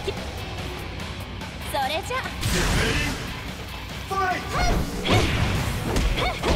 き。それじゃ。ファイト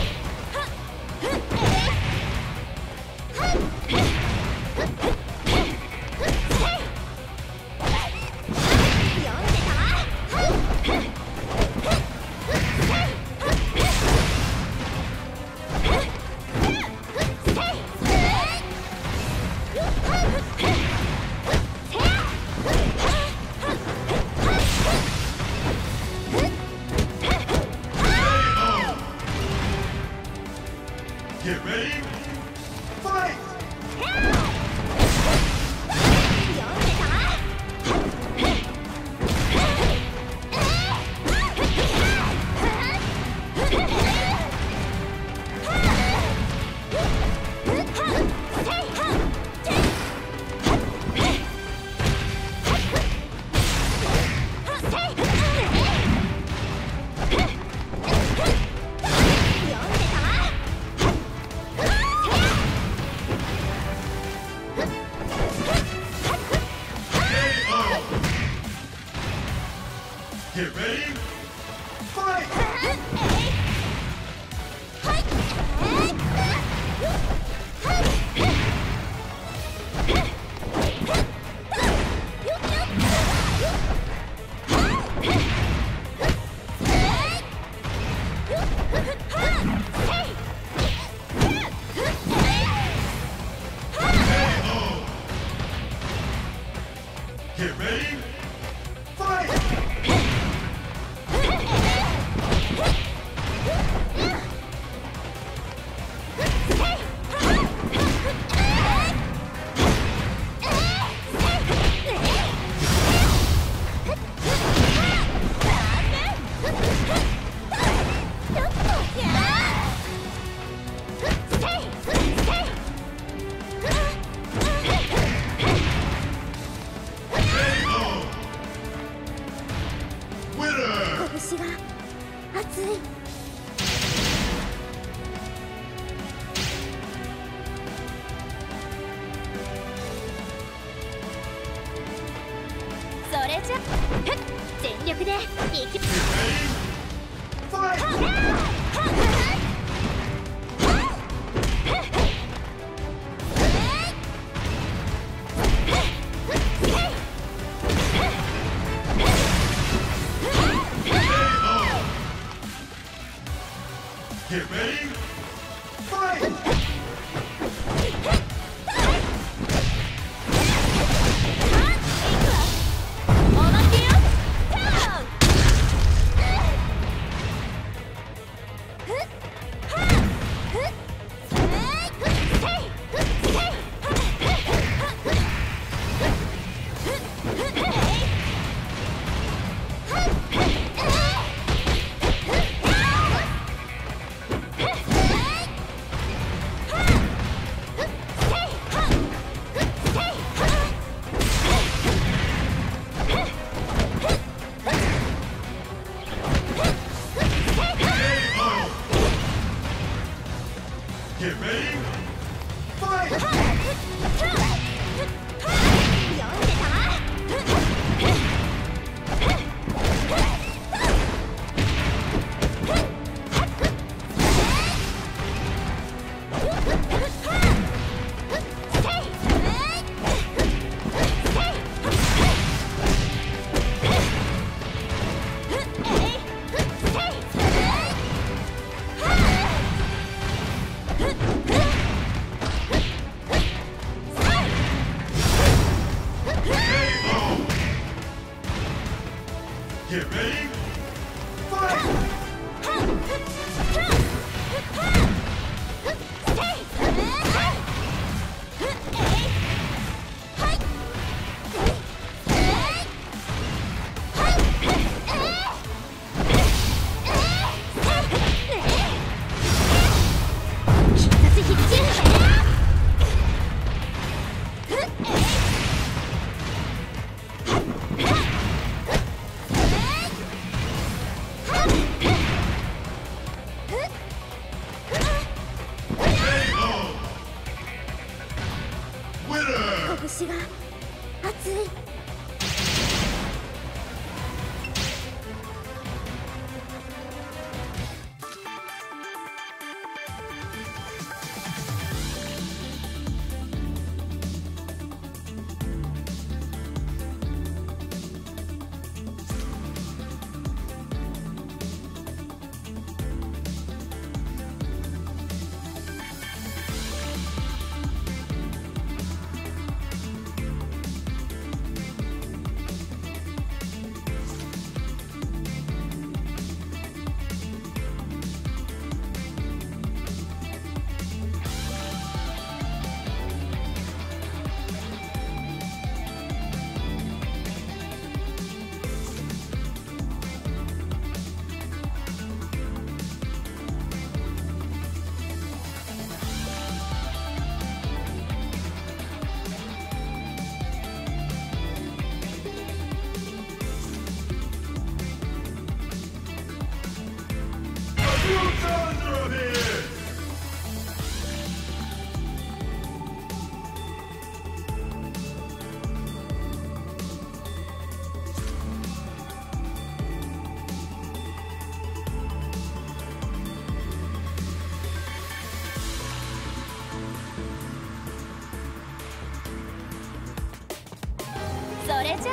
れじゃ。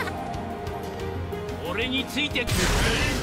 俺についてくる。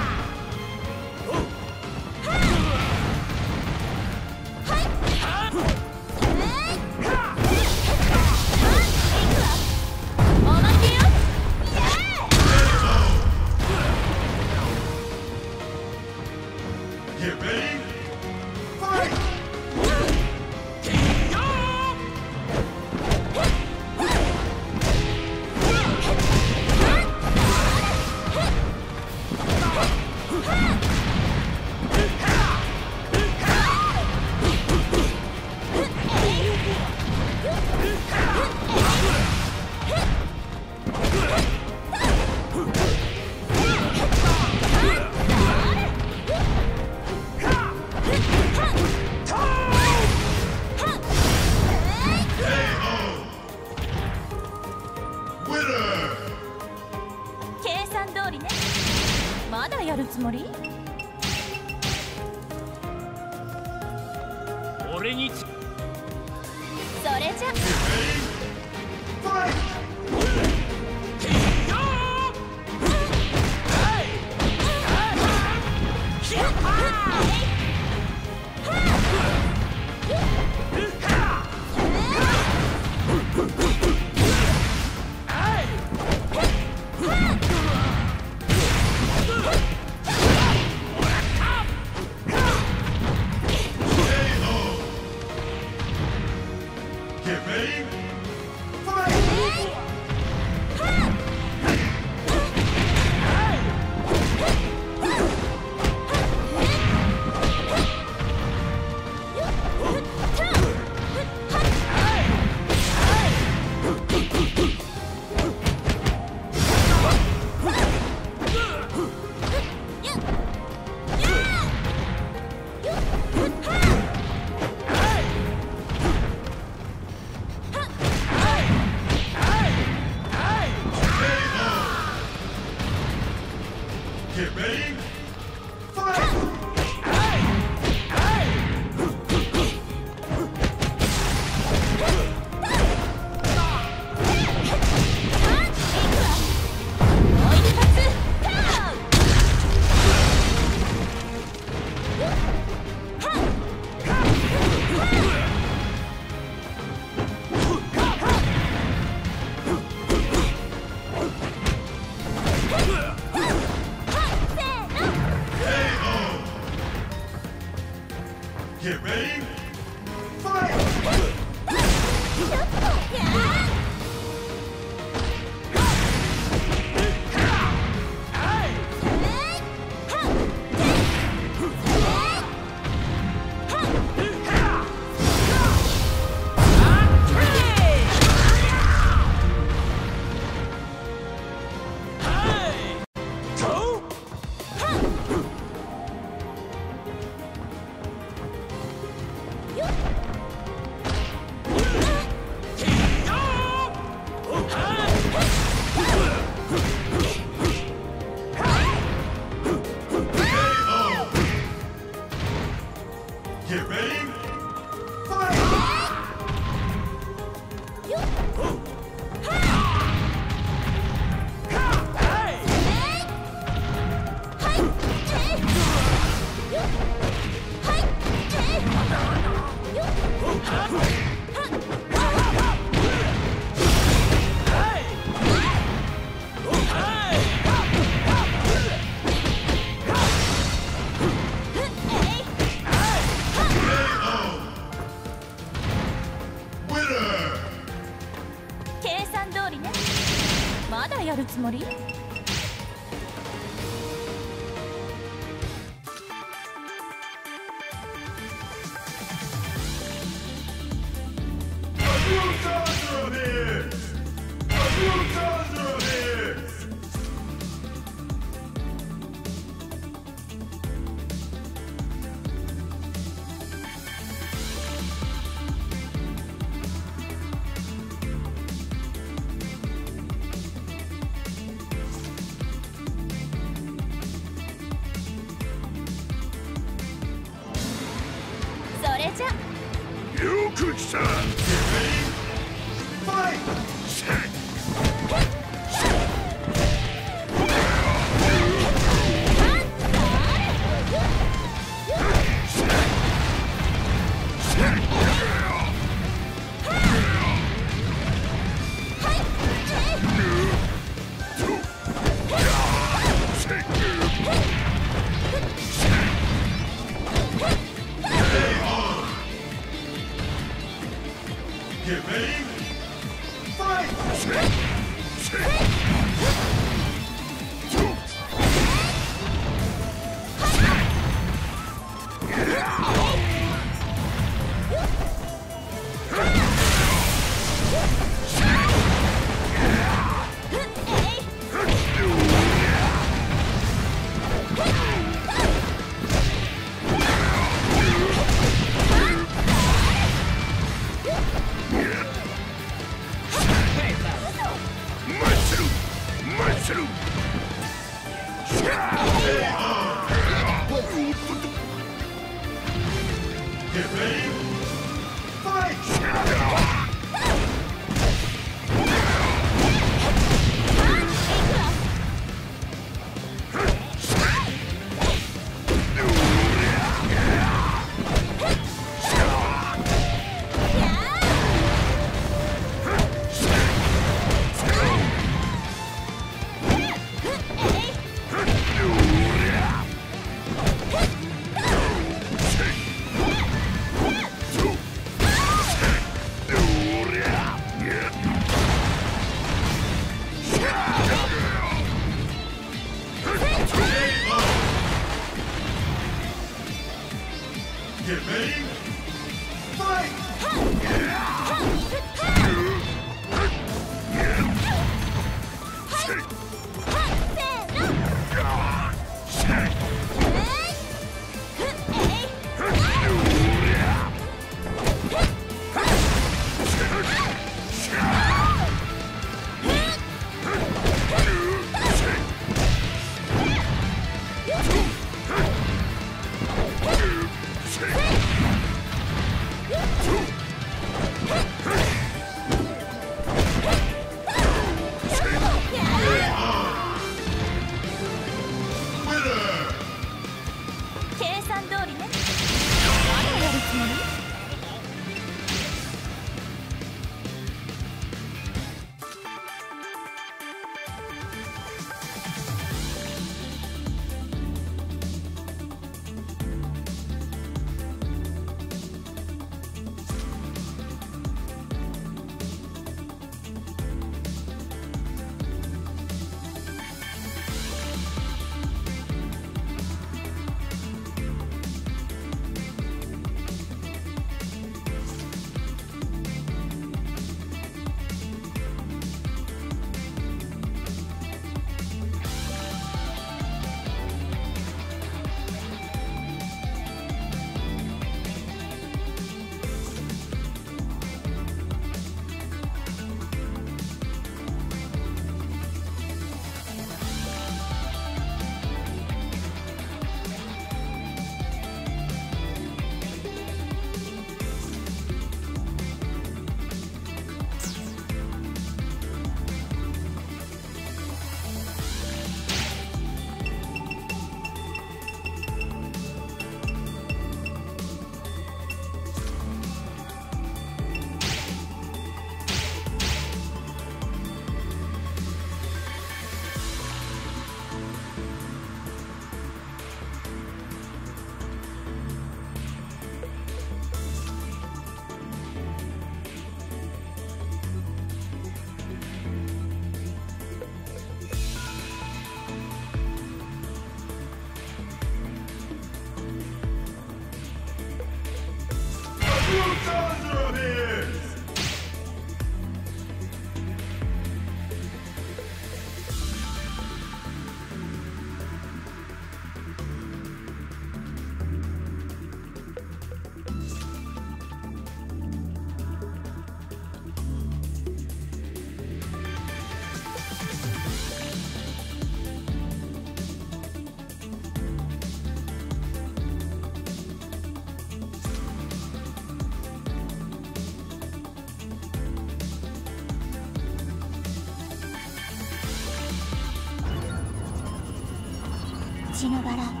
星のバ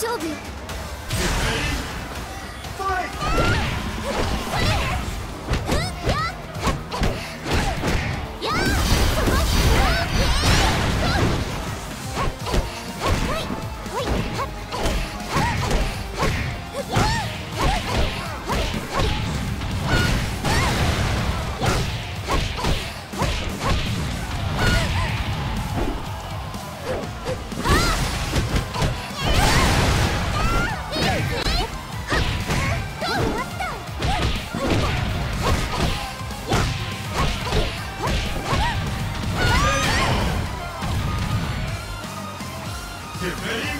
勝負。よ Get ready,